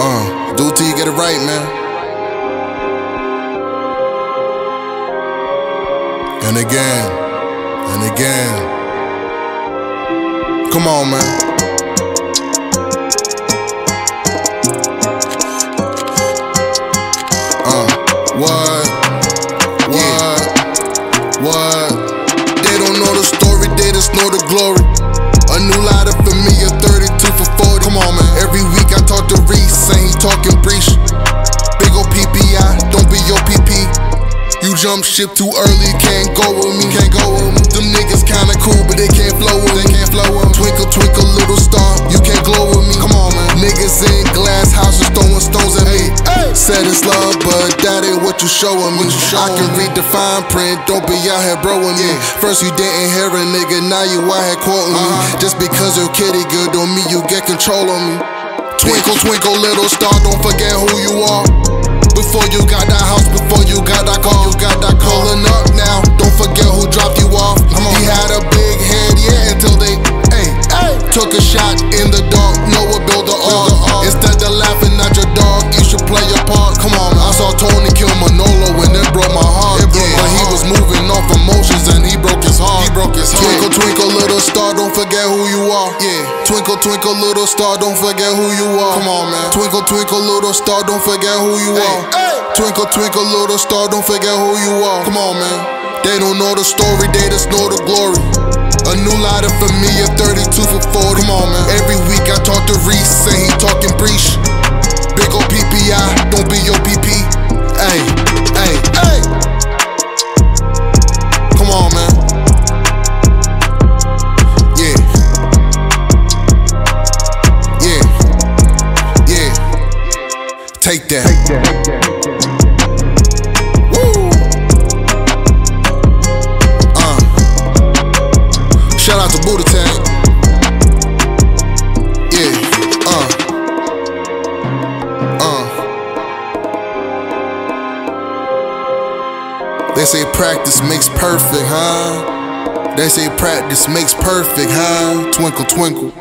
Uh, do till you get it right, man. And again, and again. Come on, man. Jump ship too early, can't go with me. Can't go with me. Them niggas kinda cool, but they can't flow with me. They can't flow with me. Twinkle, twinkle, little star, you can't glow with me. Come on, man. Niggas in glass houses throwing stones at me. Said it's love, but that ain't what you showing me. I can read the fine print, don't be out here broing me. First you didn't hear a nigga, now you out here quoting me. Just because your kitty good don't mean you get control on me. Twinkle, twinkle, little star, don't forget who you are. Before you got that house, before you got that car, you got that calling up now. Don't forget who dropped you off. He had a big head, yeah, until they, hey, took a shot in the dark. no Noah built the ark. Instead of laughing at your dog, you should play your part. Come on, I saw Tony kill Manolo and it broke my heart. yeah, but he was moving off emotions and he broke his heart. He broke his heart. Twinkle, twinkle, little star, don't forget who you are. Yeah. Twinkle, twinkle, little star, don't forget who you are. Come on, man. Twinkle, twinkle, little star, don't forget who you are. Twinkle, twinkle, little star, don't forget who you are. Come on, man. They don't know the story, they just know the glory. A new lighter for me, a 32 for 40. Come on, man. Every week I talk to Reese, say he Take that. Woo. Uh. Shout out to Buddha Tank. Yeah. Uh. Uh. They say practice makes perfect, huh? They say practice makes perfect, huh? Twinkle, twinkle.